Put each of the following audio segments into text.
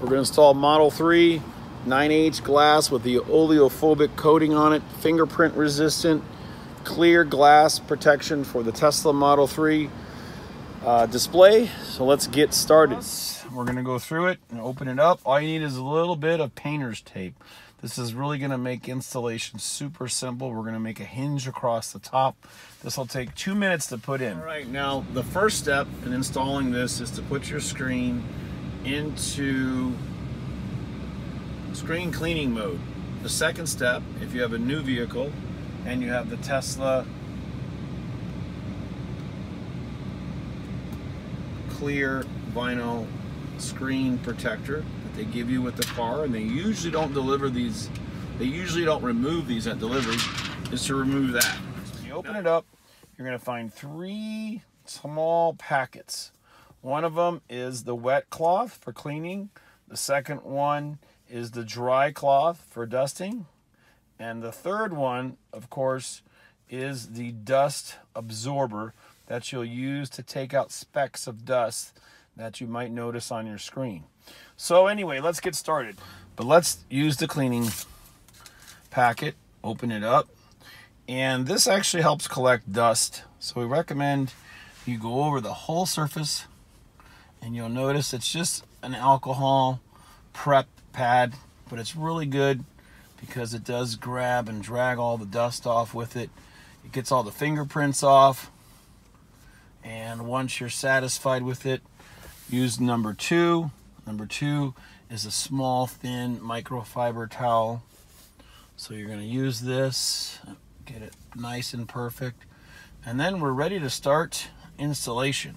We're going to install Model 3 9H glass with the oleophobic coating on it, fingerprint resistant, clear glass protection for the Tesla Model 3 uh, display. So let's get started. We're going to go through it and open it up. All you need is a little bit of painter's tape. This is really going to make installation super simple. We're going to make a hinge across the top. This will take two minutes to put in. All right, now the first step in installing this is to put your screen into screen cleaning mode. The second step, if you have a new vehicle and you have the Tesla clear vinyl screen protector that they give you with the car, and they usually don't deliver these, they usually don't remove these at delivery, is to remove that. You open it up, you're going to find three small packets. One of them is the wet cloth for cleaning. The second one is the dry cloth for dusting. And the third one, of course, is the dust absorber that you'll use to take out specks of dust that you might notice on your screen. So anyway, let's get started. But let's use the cleaning packet, open it up. And this actually helps collect dust. So we recommend you go over the whole surface and you'll notice it's just an alcohol prep pad but it's really good because it does grab and drag all the dust off with it it gets all the fingerprints off and once you're satisfied with it use number two. Number two is a small thin microfiber towel. So you're going to use this get it nice and perfect. And then we're ready to start installation.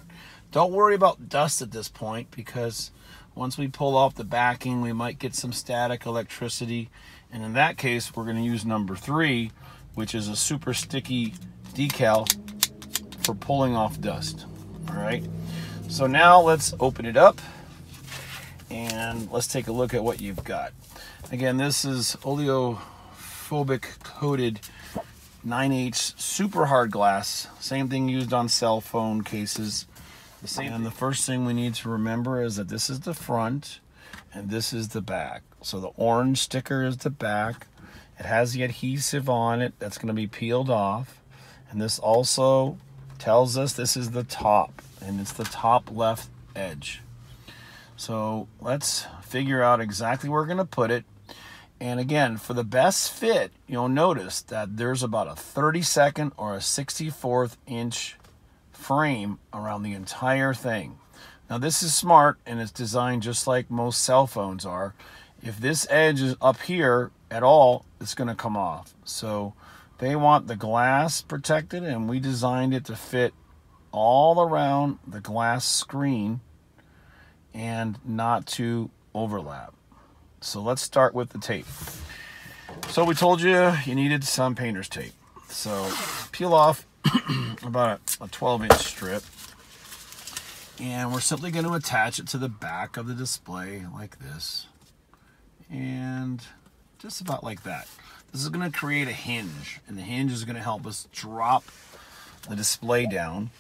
Don't worry about dust at this point because once we pull off the backing, we might get some static electricity. And in that case, we're going to use number three, which is a super sticky decal for pulling off dust. All right. So now let's open it up and let's take a look at what you've got. Again, this is oleophobic coated 9H super hard glass. Same thing used on cell phone cases. The same and the first thing we need to remember is that this is the front and this is the back. So the orange sticker is the back. It has the adhesive on it that's going to be peeled off. And this also tells us this is the top and it's the top left edge. So let's figure out exactly where we're going to put it. And again, for the best fit, you'll notice that there's about a 32nd or a 64th inch frame around the entire thing. Now this is smart and it's designed just like most cell phones are. If this edge is up here at all, it's going to come off. So they want the glass protected and we designed it to fit all around the glass screen and not to overlap. So let's start with the tape. So we told you you needed some painter's tape. So peel off about a 12 inch strip. And we're simply going to attach it to the back of the display like this. And just about like that. This is going to create a hinge. And the hinge is going to help us drop the display down.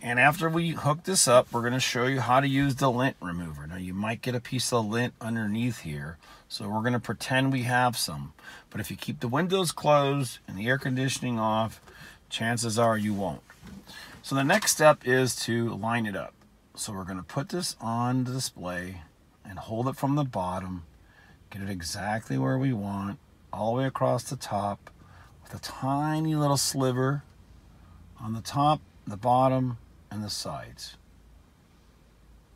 And after we hook this up, we're going to show you how to use the lint remover. Now you might get a piece of lint underneath here. So we're going to pretend we have some. But if you keep the windows closed and the air conditioning off, chances are you won't. So the next step is to line it up. So we're going to put this on the display and hold it from the bottom, get it exactly where we want, all the way across the top with a tiny little sliver on the top, the bottom, and the sides.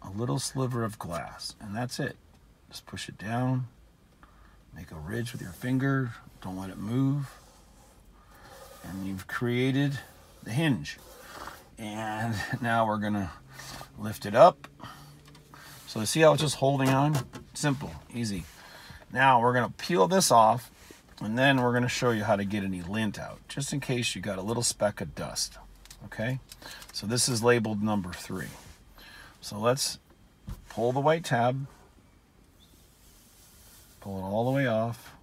A little sliver of glass, and that's it. Just push it down, make a ridge with your finger, don't let it move. And you've created the hinge. And now we're gonna lift it up. So see how it's just holding on? Simple easy. Now we're gonna peel this off and then we're gonna show you how to get any lint out just in case you got a little speck of dust okay so this is labeled number three so let's pull the white tab Pull it all the way off.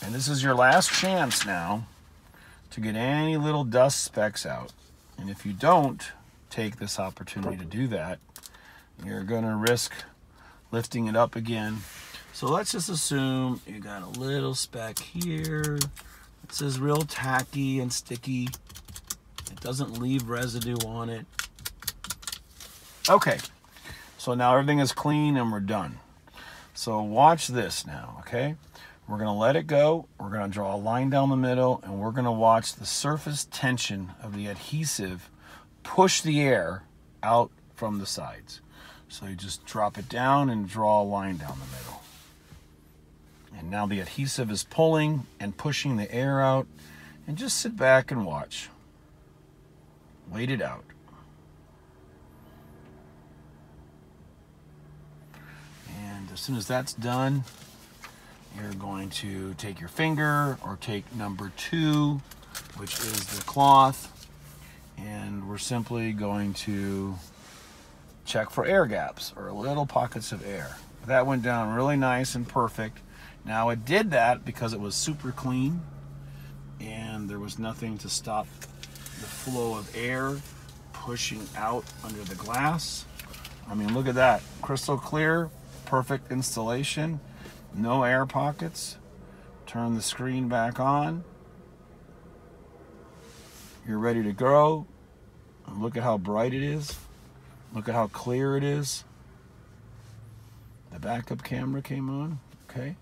And this is your last chance now to get any little dust specks out. And if you don't take this opportunity to do that, you're going to risk lifting it up again. So let's just assume you got a little speck here. This is real tacky and sticky. It doesn't leave residue on it. Okay, so now everything is clean and we're done. So watch this now, okay? We're gonna let it go. We're gonna draw a line down the middle and we're gonna watch the surface tension of the adhesive push the air out from the sides. So you just drop it down and draw a line down the middle. And now the adhesive is pulling and pushing the air out. And just sit back and watch. Wait it out. And as soon as that's done, you're going to take your finger or take number two, which is the cloth, and we're simply going to check for air gaps or little pockets of air. That went down really nice and perfect. Now it did that because it was super clean and there was nothing to stop the flow of air pushing out under the glass. I mean, look at that. Crystal clear, perfect installation, no air pockets. Turn the screen back on. You're ready to go. Look at how bright it is. Look at how clear it is. The backup camera came on. Okay.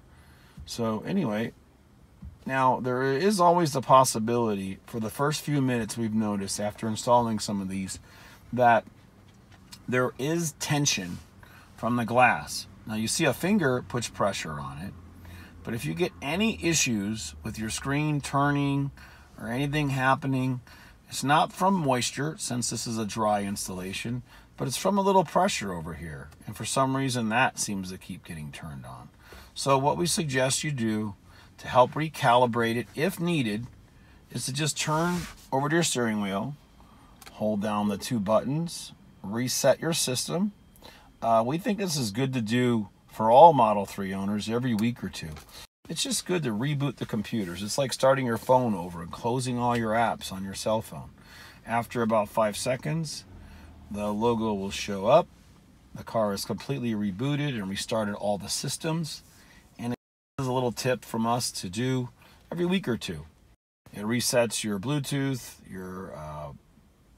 So, anyway, now there is always the possibility for the first few minutes we've noticed after installing some of these that there is tension from the glass. Now, you see a finger puts pressure on it, but if you get any issues with your screen turning or anything happening, it's not from moisture since this is a dry installation, but it's from a little pressure over here. And for some reason, that seems to keep getting turned on. So what we suggest you do to help recalibrate it if needed is to just turn over to your steering wheel, hold down the two buttons, reset your system. Uh, we think this is good to do for all Model 3 owners every week or two. It's just good to reboot the computers. It's like starting your phone over and closing all your apps on your cell phone. After about five seconds, the logo will show up. The car is completely rebooted and restarted all the systems And is a little tip from us to do every week or two. It resets your Bluetooth, your uh,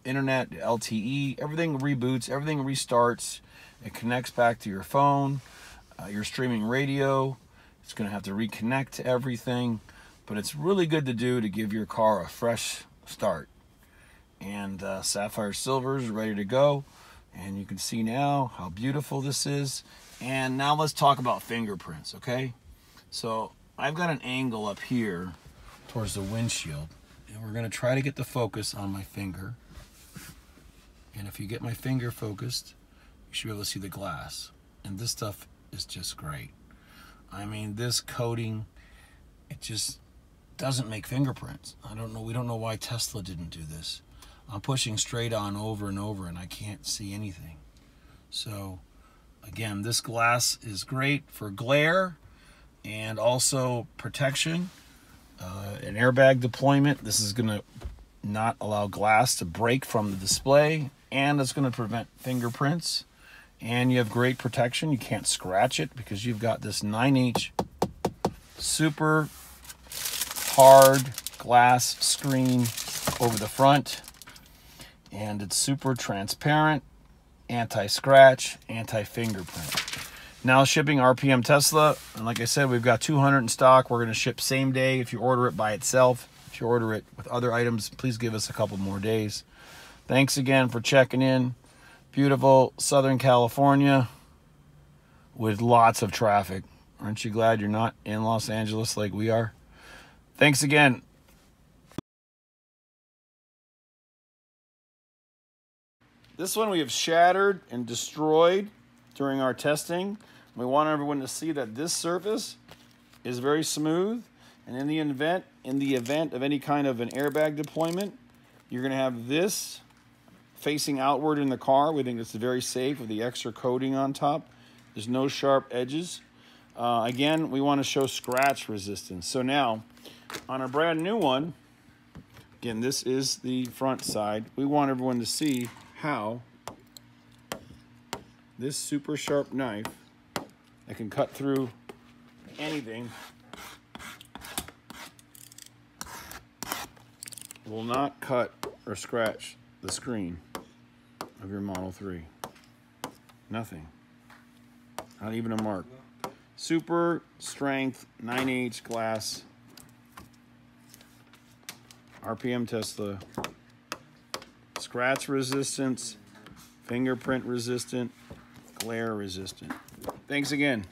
internet, LTE, everything reboots, everything restarts. It connects back to your phone, uh, your streaming radio. It's going to have to reconnect to everything, but it's really good to do to give your car a fresh start. And uh, Sapphire Silver is ready to go. And you can see now how beautiful this is. And now let's talk about fingerprints, okay? So I've got an angle up here towards the windshield and we're going to try to get the focus on my finger. And if you get my finger focused, you should be able to see the glass. And this stuff is just great. I mean, this coating, it just doesn't make fingerprints. I don't know, we don't know why Tesla didn't do this. I'm pushing straight on over and over and I can't see anything. So again, this glass is great for glare and also protection, uh, an airbag deployment. This is going to not allow glass to break from the display, and it's going to prevent fingerprints. And you have great protection. You can't scratch it because you've got this 9H super hard glass screen over the front. And it's super transparent, anti-scratch, anti-fingerprint. Now shipping RPM Tesla. And like I said, we've got 200 in stock. We're going to ship same day if you order it by itself. If you order it with other items, please give us a couple more days. Thanks again for checking in. Beautiful Southern California with lots of traffic. Aren't you glad you're not in Los Angeles like we are? Thanks again. This one we have shattered and destroyed during our testing. We want everyone to see that this surface is very smooth. And in the event, in the event of any kind of an airbag deployment, you're going to have this facing outward in the car. We think it's very safe with the extra coating on top. There's no sharp edges. Uh, again, we want to show scratch resistance. So now, on a brand new one, again, this is the front side. We want everyone to see how this super sharp knife that can cut through anything will not cut or scratch the screen of your Model 3. Nothing. Not even a mark. Super strength 9H glass RPM Tesla. Scratch resistance, fingerprint resistant, glare resistant. Thanks again.